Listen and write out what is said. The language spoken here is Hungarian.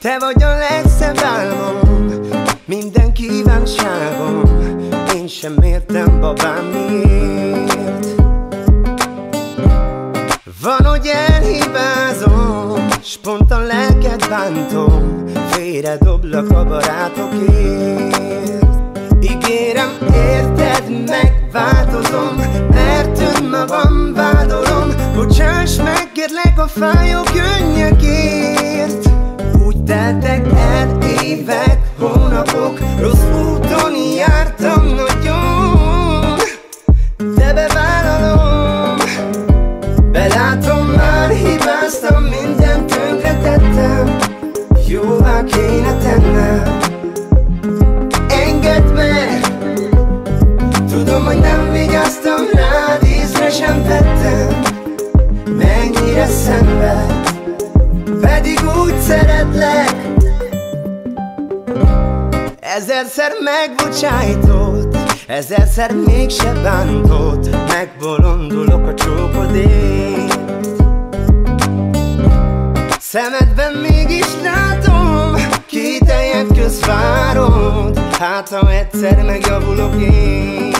Te vagy a legszebb álmom Minden kívánságom. Én sem értem babám miért. Van, hogy elhibázom S pont a lelked bántom. Félre doblak a barátokért. Ígérem, érted, megváltozom Mert önmagam vádolom. Bocsáss meg, kérlek a fájó könnyekért teltek el évek, hónapok Rossz úton jártam nagyon. De bevállalom Belátom, már hibáztam Mindent szeretlek Ezerszer megbocsájtott Ezerszer mégse bántott Megbolondulok a csókodért. Szemedben mégis látom Kételjek köz várod Hát ha egyszer megjavulok én